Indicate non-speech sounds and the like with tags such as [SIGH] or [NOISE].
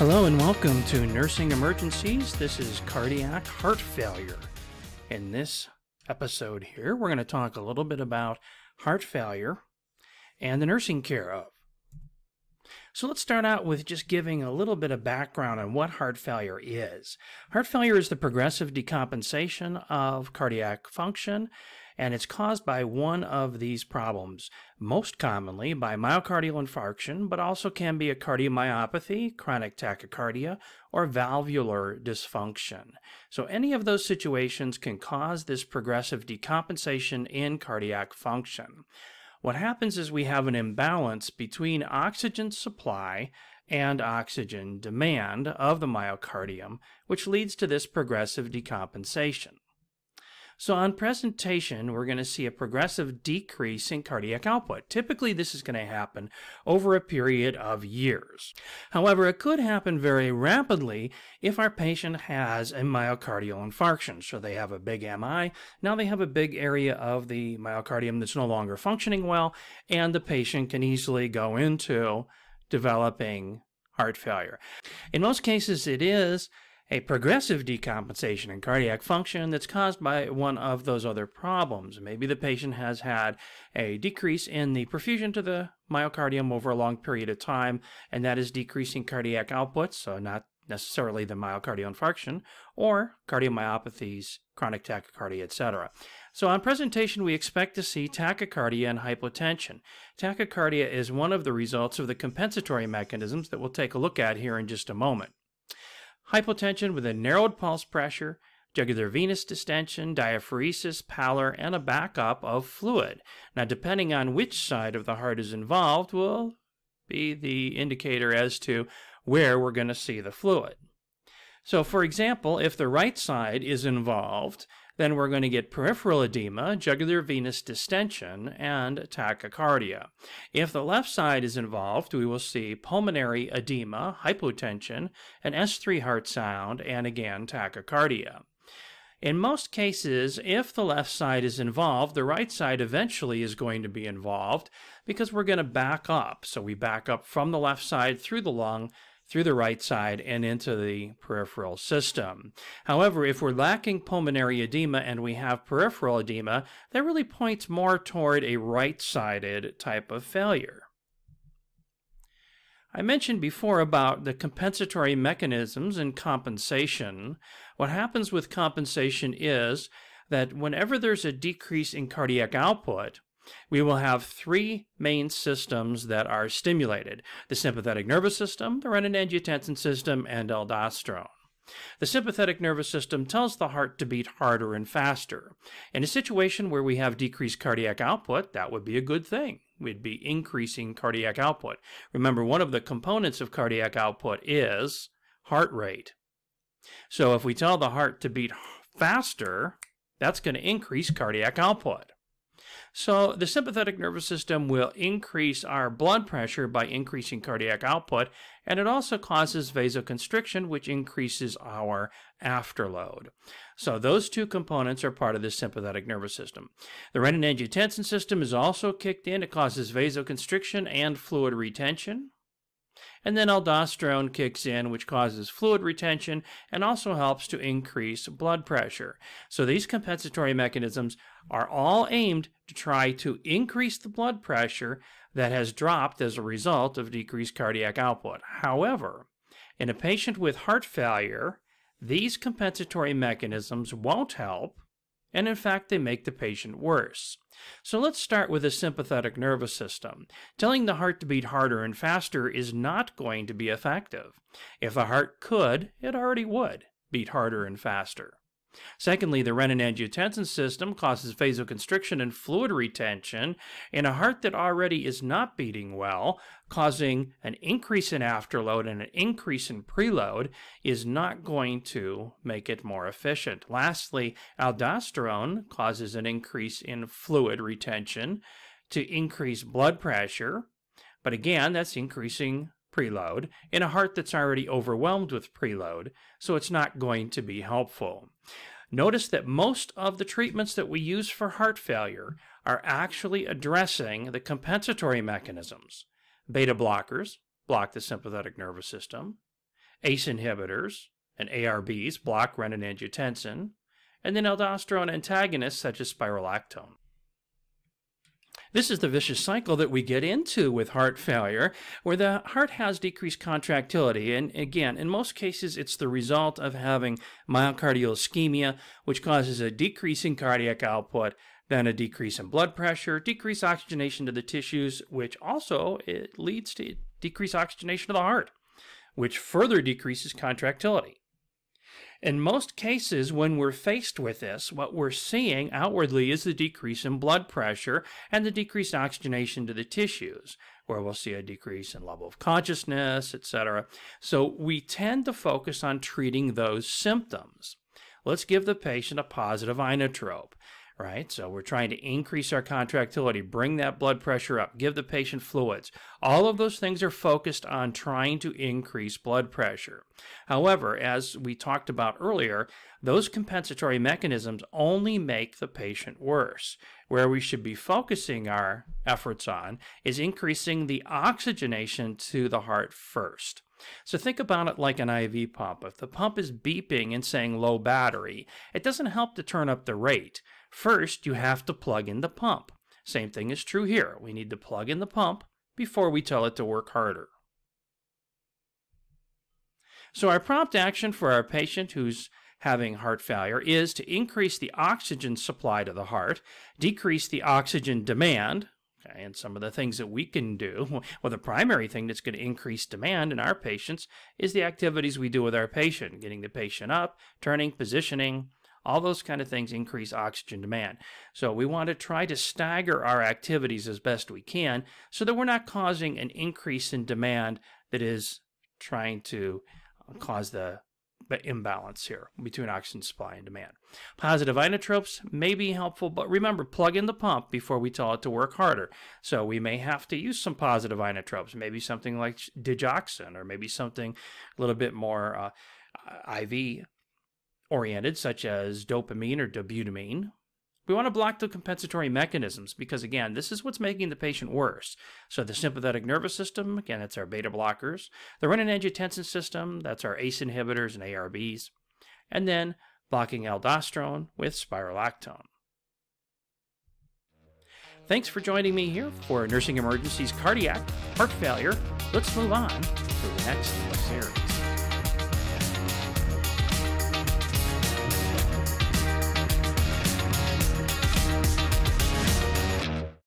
Hello and welcome to Nursing Emergencies. This is cardiac heart failure. In this episode here, we're going to talk a little bit about heart failure and the nursing care of. So let's start out with just giving a little bit of background on what heart failure is. Heart failure is the progressive decompensation of cardiac function and it's caused by one of these problems, most commonly by myocardial infarction, but also can be a cardiomyopathy, chronic tachycardia, or valvular dysfunction. So any of those situations can cause this progressive decompensation in cardiac function. What happens is we have an imbalance between oxygen supply and oxygen demand of the myocardium, which leads to this progressive decompensation. So on presentation, we're going to see a progressive decrease in cardiac output. Typically, this is going to happen over a period of years. However, it could happen very rapidly if our patient has a myocardial infarction. So they have a big MI. Now they have a big area of the myocardium that's no longer functioning well, and the patient can easily go into developing heart failure. In most cases, it is a progressive decompensation in cardiac function that's caused by one of those other problems. Maybe the patient has had a decrease in the perfusion to the myocardium over a long period of time, and that is decreasing cardiac output, so not necessarily the myocardial infarction, or cardiomyopathies, chronic tachycardia, etc. So on presentation, we expect to see tachycardia and hypotension. Tachycardia is one of the results of the compensatory mechanisms that we'll take a look at here in just a moment hypotension with a narrowed pulse pressure, jugular venous distension, diaphoresis, pallor, and a backup of fluid. Now, depending on which side of the heart is involved, will be the indicator as to where we're going to see the fluid. So, for example, if the right side is involved, then we're going to get peripheral edema, jugular venous distension, and tachycardia. If the left side is involved, we will see pulmonary edema, hypotension, an S3 heart sound, and again tachycardia. In most cases, if the left side is involved, the right side eventually is going to be involved because we're going to back up. So we back up from the left side through the lung through the right side and into the peripheral system. However, if we're lacking pulmonary edema and we have peripheral edema, that really points more toward a right-sided type of failure. I mentioned before about the compensatory mechanisms and compensation. What happens with compensation is that whenever there's a decrease in cardiac output, we will have three main systems that are stimulated the sympathetic nervous system, the renin-angiotensin system, and aldosterone. The sympathetic nervous system tells the heart to beat harder and faster. In a situation where we have decreased cardiac output, that would be a good thing. We'd be increasing cardiac output. Remember, one of the components of cardiac output is heart rate. So if we tell the heart to beat faster, that's going to increase cardiac output. So the sympathetic nervous system will increase our blood pressure by increasing cardiac output, and it also causes vasoconstriction, which increases our afterload. So those two components are part of the sympathetic nervous system. The renin-angiotensin system is also kicked in. It causes vasoconstriction and fluid retention. And then aldosterone kicks in, which causes fluid retention and also helps to increase blood pressure. So these compensatory mechanisms are all aimed to try to increase the blood pressure that has dropped as a result of decreased cardiac output. However, in a patient with heart failure, these compensatory mechanisms won't help, and in fact, they make the patient worse. So let's start with the sympathetic nervous system. Telling the heart to beat harder and faster is not going to be effective. If the heart could, it already would beat harder and faster. Secondly, the renin-angiotensin system causes vasoconstriction and fluid retention in a heart that already is not beating well, causing an increase in afterload and an increase in preload is not going to make it more efficient. Lastly, aldosterone causes an increase in fluid retention to increase blood pressure, but again, that's increasing preload in a heart that's already overwhelmed with preload, so it's not going to be helpful. Notice that most of the treatments that we use for heart failure are actually addressing the compensatory mechanisms. Beta blockers block the sympathetic nervous system. ACE inhibitors and ARBs block renin-angiotensin, and then aldosterone antagonists such as spironolactone. This is the vicious cycle that we get into with heart failure, where the heart has decreased contractility. And again, in most cases, it's the result of having myocardial ischemia, which causes a decrease in cardiac output, then a decrease in blood pressure, decreased oxygenation to the tissues, which also it leads to decreased oxygenation to the heart, which further decreases contractility. In most cases, when we're faced with this, what we're seeing outwardly is the decrease in blood pressure and the decreased oxygenation to the tissues, where we'll see a decrease in level of consciousness, etc. So we tend to focus on treating those symptoms. Let's give the patient a positive inotrope right? So we're trying to increase our contractility, bring that blood pressure up, give the patient fluids. All of those things are focused on trying to increase blood pressure. However, as we talked about earlier, those compensatory mechanisms only make the patient worse. Where we should be focusing our efforts on is increasing the oxygenation to the heart first. So think about it like an IV pump. If the pump is beeping and saying low battery, it doesn't help to turn up the rate. First, you have to plug in the pump. Same thing is true here. We need to plug in the pump before we tell it to work harder. So our prompt action for our patient who's having heart failure is to increase the oxygen supply to the heart, decrease the oxygen demand, okay, and some of the things that we can do. [LAUGHS] Well, the primary thing that's going to increase demand in our patients is the activities we do with our patient, getting the patient up, turning, positioning, all those kind of things increase oxygen demand. So we want to try to stagger our activities as best we can so that we're not causing an increase in demand that is trying to uh, cause the imbalance here between oxygen supply and demand. Positive inotropes may be helpful, but remember, plug in the pump before we tell it to work harder. So we may have to use some positive inotropes, maybe something like digoxin, or maybe something a little bit more uh, IV oriented, such as dopamine or dobutamine. We want to block the compensatory mechanisms because, again, this is what's making the patient worse. So, the sympathetic nervous system, again, that's our beta blockers. The renin-angiotensin system, that's our ACE inhibitors and ARBs. And then blocking aldosterone with spironolactone. Thanks for joining me here for Nursing Emergencies Cardiac Heart Failure. Let's move on to the next series.